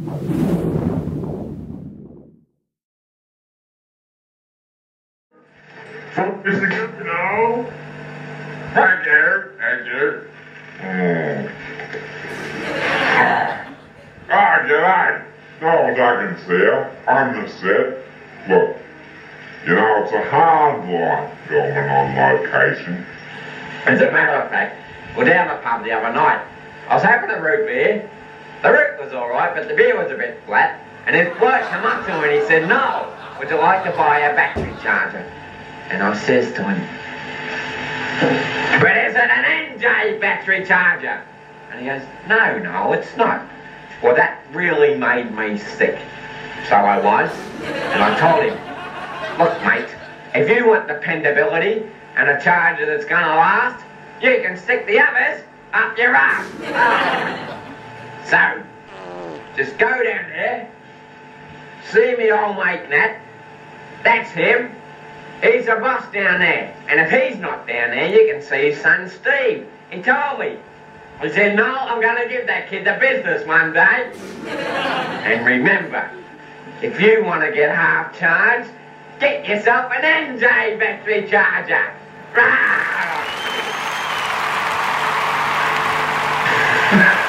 Foot missing up, you know? Thank you, thank you. Mm. Ah, g'day. No one's I can see you. I'm the set. Look, you know, it's a hard life filming on location. As a matter of fact, we're down the pub the other night. I was having a root beer. Was alright, but the beer was a bit flat. And his bloke come up to him and he said, No, would you like to buy a battery charger? And I says to him, But is it an ENJA battery charger? And he goes, No, no, it's not. Well, that really made me sick. So I was. And I told him, Look, mate, if you want dependability and a charger that's going to last, you can stick the others up your ass. so, just go down there, see me old mate Nat. That's him. He's the boss down there. And if he's not down there, you can see his son Steve. He told me. He said, no, I'm going to give that kid the business one day. and remember, if you want to get half charged, get yourself an ENJA battery charger. Rah!